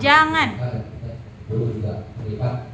Jangan. Nah, ya, ya. Dulu juga terlibat